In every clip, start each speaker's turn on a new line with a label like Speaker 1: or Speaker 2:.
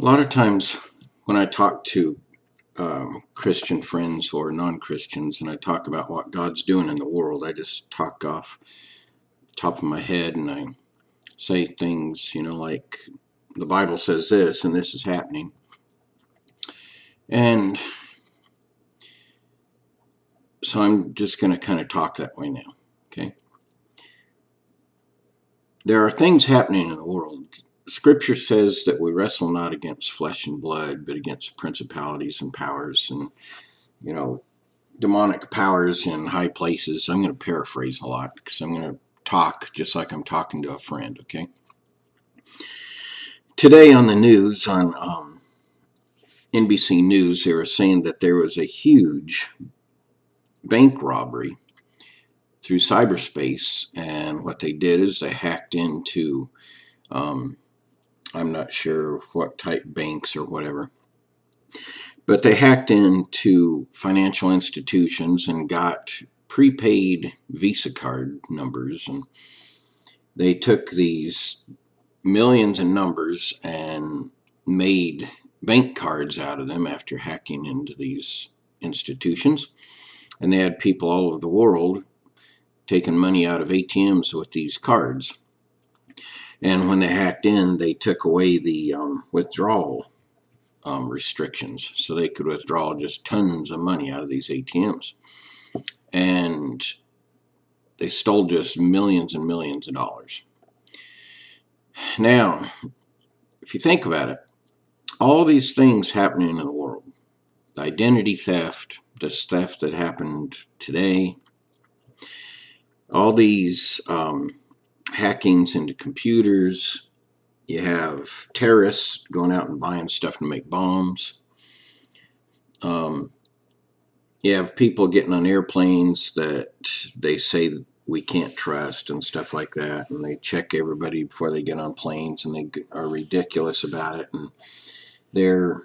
Speaker 1: A lot of times when I talk to um, Christian friends or non Christians and I talk about what God's doing in the world, I just talk off top of my head and I say things, you know, like the Bible says this and this is happening. And so I'm just going to kind of talk that way now, okay? There are things happening in the world Scripture says that we wrestle not against flesh and blood, but against principalities and powers and, you know, demonic powers in high places. I'm going to paraphrase a lot because I'm going to talk just like I'm talking to a friend, okay? Today on the news, on um, NBC News, they were saying that there was a huge bank robbery through cyberspace, and what they did is they hacked into um, I'm not sure what type banks or whatever. But they hacked into financial institutions and got prepaid Visa card numbers. And they took these millions in numbers and made bank cards out of them after hacking into these institutions. And they had people all over the world taking money out of ATMs with these cards. And when they hacked in, they took away the um, withdrawal um, restrictions. So they could withdraw just tons of money out of these ATMs. And they stole just millions and millions of dollars. Now, if you think about it, all these things happening in the world, the identity theft, this theft that happened today, all these um, hackings into computers. You have terrorists going out and buying stuff to make bombs. Um, you have people getting on airplanes that they say we can't trust and stuff like that. And they check everybody before they get on planes and they are ridiculous about it. And they're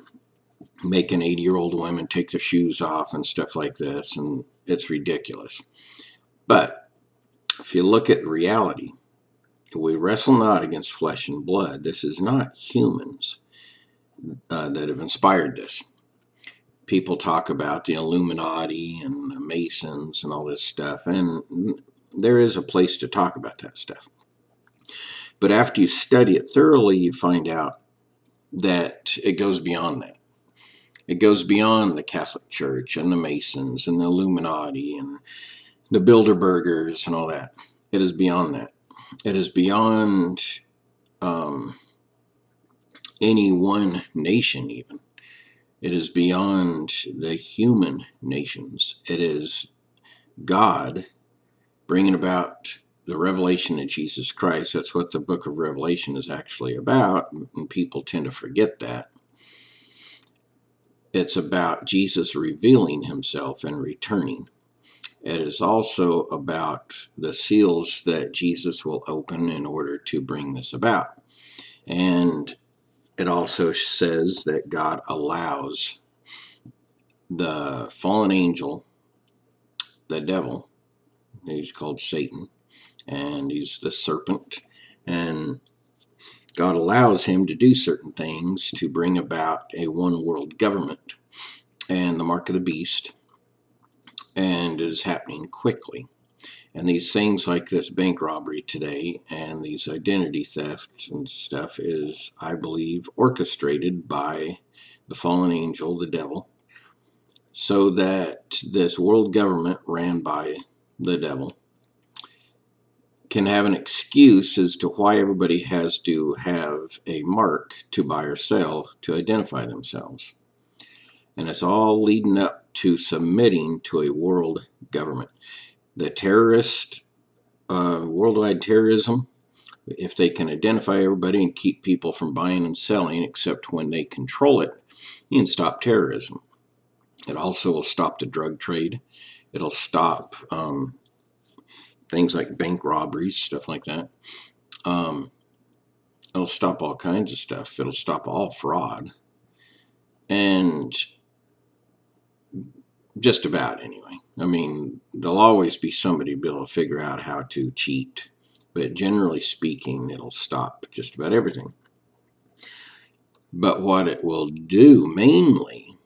Speaker 1: making 80 year old women take their shoes off and stuff like this. And it's ridiculous. But if you look at reality, we wrestle not against flesh and blood. This is not humans uh, that have inspired this. People talk about the Illuminati and the Masons and all this stuff, and there is a place to talk about that stuff. But after you study it thoroughly, you find out that it goes beyond that. It goes beyond the Catholic Church and the Masons and the Illuminati and the Bilderbergers and all that. It is beyond that it is beyond um, any one nation, even. It is beyond the human nations. It is God bringing about the revelation of Jesus Christ. That's what the book of Revelation is actually about, and people tend to forget that. It's about Jesus revealing himself and returning. It is also about the seals that Jesus will open in order to bring this about. And it also says that God allows the fallen angel, the devil, he's called Satan, and he's the serpent, and God allows him to do certain things to bring about a one world government. And the mark of the beast and is happening quickly. And these things like this bank robbery today and these identity thefts and stuff is, I believe, orchestrated by the fallen angel, the devil, so that this world government ran by the devil can have an excuse as to why everybody has to have a mark to buy or sell to identify themselves. And it's all leading up to submitting to a world government. The terrorist, uh, worldwide terrorism, if they can identify everybody and keep people from buying and selling, except when they control it, you can stop terrorism. It also will stop the drug trade. It'll stop um, things like bank robberies, stuff like that. Um, it'll stop all kinds of stuff. It'll stop all fraud. And just about anyway. I mean, there'll always be somebody be able to figure out how to cheat, but generally speaking, it'll stop just about everything. But what it will do mainly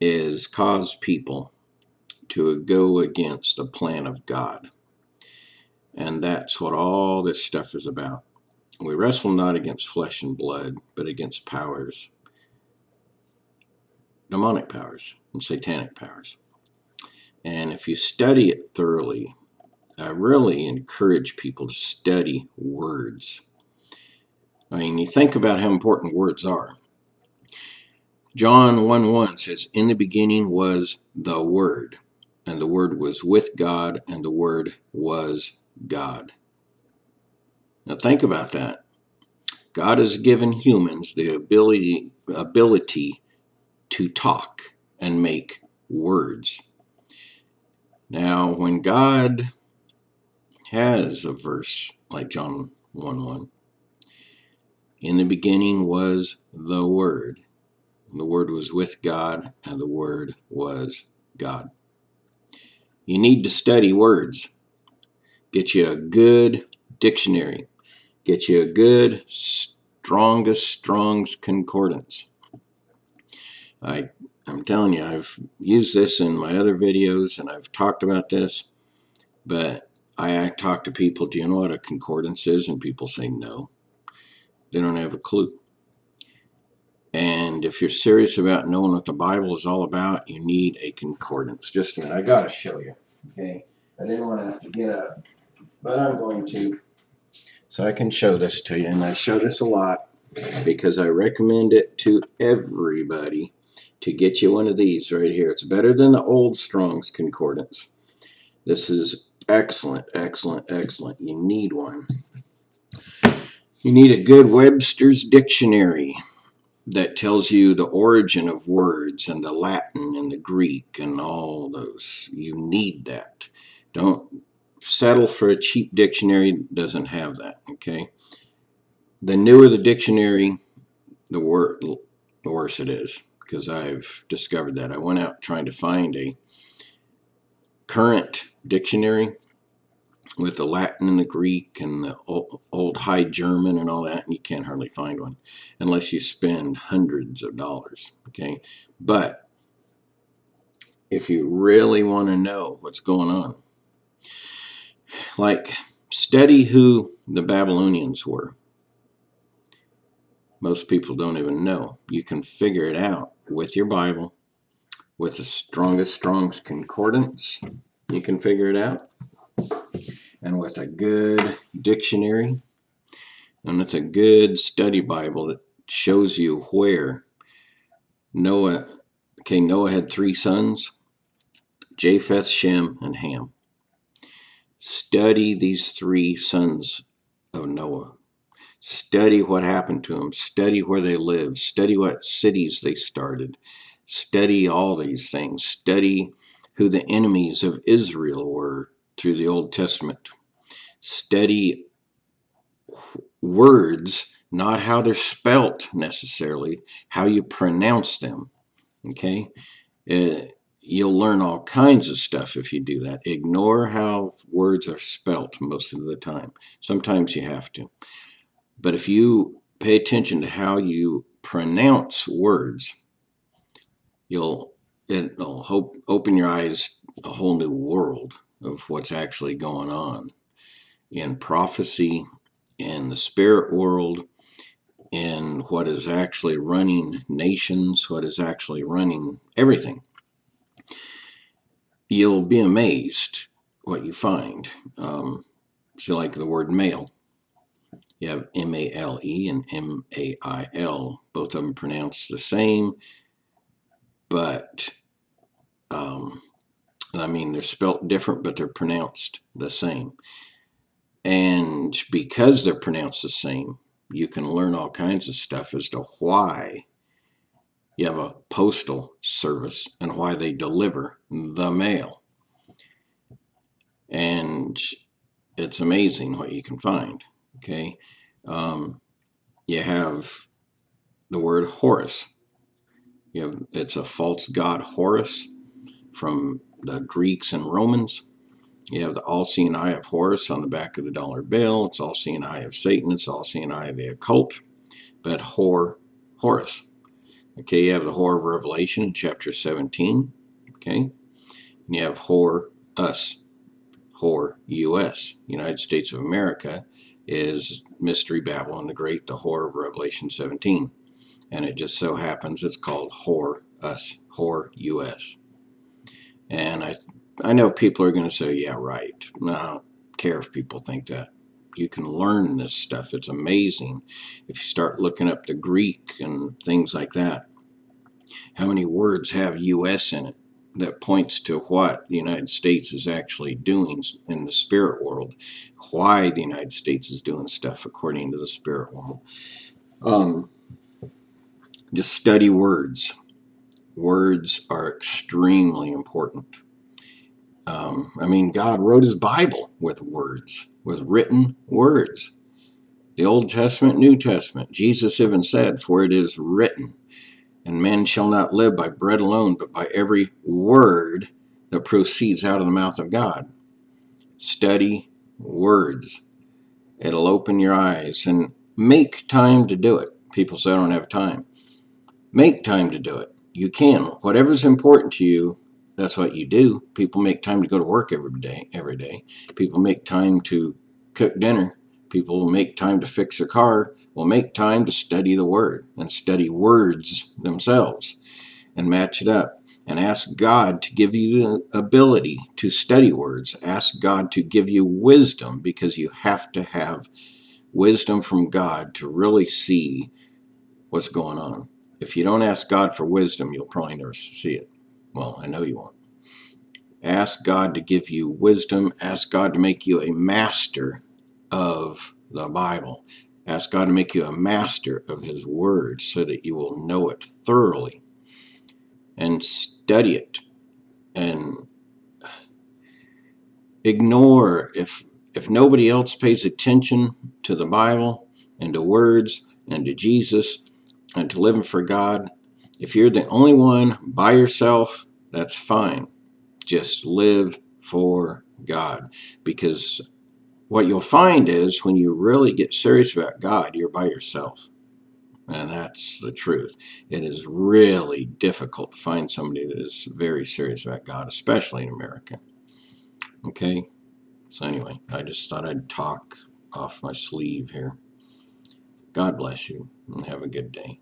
Speaker 1: is cause people to go against the plan of God. And that's what all this stuff is about. We wrestle not against flesh and blood, but against powers, demonic powers, and satanic powers. And if you study it thoroughly, I really encourage people to study words. I mean, you think about how important words are. John 1 1 says, In the beginning was the Word, and the Word was with God, and the Word was God. Now think about that. God has given humans the ability ability to talk and make words. Now, when God has a verse like John 1 1, in the beginning was the Word. The Word was with God, and the Word was God. You need to study words. Get you a good dictionary. Get you a good, strongest Strong's Concordance. I, I'm telling you, I've used this in my other videos and I've talked about this, but I talk to people, do you know what a concordance is? And people say no. They don't have a clue. And if you're serious about knowing what the Bible is all about, you need a concordance. Just a minute, I got to show you. Okay, I didn't want to have to get up, but I'm going to. So I can show this to you, and I show this a lot because I recommend it to everybody to get you one of these right here. It's better than the old Strong's Concordance. This is excellent, excellent, excellent. You need one. You need a good Webster's Dictionary that tells you the origin of words and the Latin and the Greek and all those. You need that. Don't settle for a cheap dictionary that doesn't have that, okay? The newer the dictionary, the, wor the worse it is because I've discovered that. I went out trying to find a current dictionary with the Latin and the Greek and the old, old, High German and all that, and you can't hardly find one unless you spend hundreds of dollars. Okay, but if you really want to know what's going on, like study who the Babylonians were. Most people don't even know. You can figure it out with your Bible, with the strongest Strong's Concordance. You can figure it out and with a good dictionary and with a good study Bible that shows you where Noah, okay, Noah had three sons, Japheth, Shem, and Ham. Study these three sons of Noah. Study what happened to them. Study where they lived. Study what cities they started. Study all these things. Study who the enemies of Israel were through the Old Testament. Study words, not how they're spelt necessarily, how you pronounce them. Okay? Uh, you'll learn all kinds of stuff if you do that. Ignore how words are spelt most of the time. Sometimes you have to. But if you pay attention to how you pronounce words, you'll it'll hope, open your eyes a whole new world of what's actually going on in prophecy, in the spirit world, in what is actually running nations, what is actually running everything. You'll be amazed what you find. Um, so, like the word male, you have M A L E and M A I L, both of them pronounced the same, but um, I mean, they're spelt different, but they're pronounced the same. And because they're pronounced the same, you can learn all kinds of stuff as to why you have a postal service and why they deliver the mail. And it's amazing what you can find. Okay. Um, you have the word Horus. You have, it's a false god Horus from the Greeks and Romans. You have the all-seeing eye of Horus on the back of the dollar bill. It's all-seeing eye of Satan. It's all-seeing eye of the occult. But Hor, Horus. Okay, you have the whore of Revelation in chapter 17. Okay, and you have whore us, whore US, United States of America is Mystery Babylon the Great, the whore of Revelation 17. And it just so happens it's called whore us, whore US. And I, I know people are going to say, yeah, right. No, I don't care if people think that. You can learn this stuff. It's amazing if you start looking up the Greek and things like that. How many words have US in it that points to what the United States is actually doing in the spirit world, why the United States is doing stuff according to the spirit world. Um, just study words. Words are extremely important. Um, I mean, God wrote his Bible with words, with written words. The Old Testament, New Testament. Jesus even said, For it is written, and man shall not live by bread alone, but by every word that proceeds out of the mouth of God. Study words. It'll open your eyes and make time to do it. People say, I don't have time. Make time to do it. You can. Whatever's important to you, that's what you do. People make time to go to work every day. Every day, people make time to cook dinner. People make time to fix their car. Will make time to study the Word and study words themselves, and match it up. And ask God to give you the ability to study words. Ask God to give you wisdom because you have to have wisdom from God to really see what's going on. If you don't ask God for wisdom, you'll probably never see it. Well, I know you won't. Ask God to give you wisdom. Ask God to make you a master of the Bible. Ask God to make you a master of His Word so that you will know it thoroughly and study it and ignore if if nobody else pays attention to the Bible and to words and to Jesus and to living for God, if you're the only one by yourself, that's fine. Just live for God. Because what you'll find is when you really get serious about God, you're by yourself. And that's the truth. It is really difficult to find somebody that is very serious about God, especially in America. Okay? So, anyway, I just thought I'd talk off my sleeve here. God bless you and have a good day.